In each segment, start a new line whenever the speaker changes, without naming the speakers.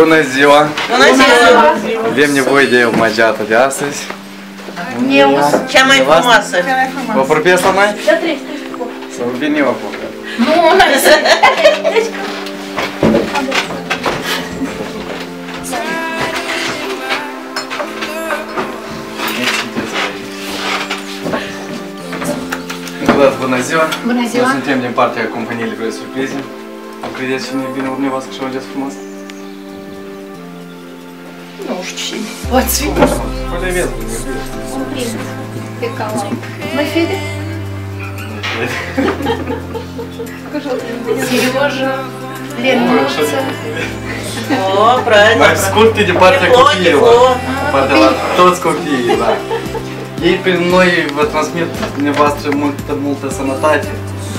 Bună ziua! Bună ziua! Avem nevoie de o magiată de astăzi. Neus, cea mai frumoasă. Vă vorbesc la noi? Da, trebuie să vă vin eu acum. Nu, Bună ziua! Bună ziua! Noi suntem din partea companiei Libre Surprize. Credeți și ne vine urmă voastră și o frumos? ножичек. Вот свинус. Привет. Пекала. На Феде? Сережа, Ленуца. О, правильно. Так, сколько ты партия купила? Тот скупил, да. И при мною в трансмит мне вас мульта мульта санататі.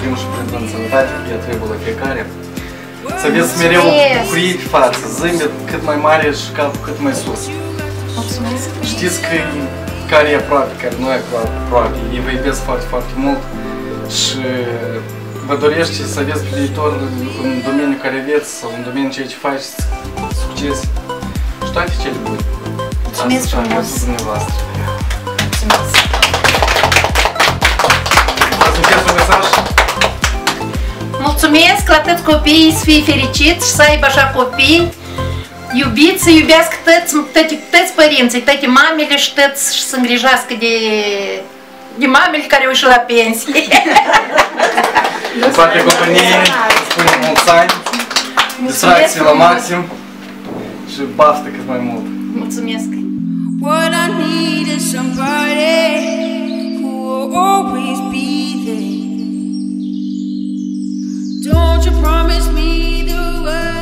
Тим, що при санататі я требувала кекарів. să aveți mereu bucurii față, zâmbet cât mai mare și capul cât mai sus. Mulțumesc! Știți că care e aproape, care nu e aproape, ei vă iubesc foarte, foarte mult și vă dorește să aveți pe viitor în domeniul care aveți sau în domeniul ceea ce faceți, succes și toate cele bune. Mulțumesc frumos! Mulțumesc! mulțumesc la toți copiii să fie fericiți și să aibă așa copii iubiți, să iubească toți, toți, toți părinții, toate mamele și toți și să îngrijească de, de mamele care au ieșit la pensie. Toate companiile, spune mulți ani, distracție la maxim și baftă cât mai mult. Mulțumesc! What I needed world.